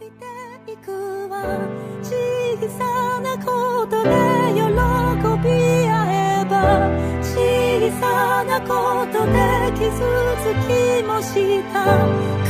びていくわ。小さなことで喜び合えば小さなことで傷つきもした。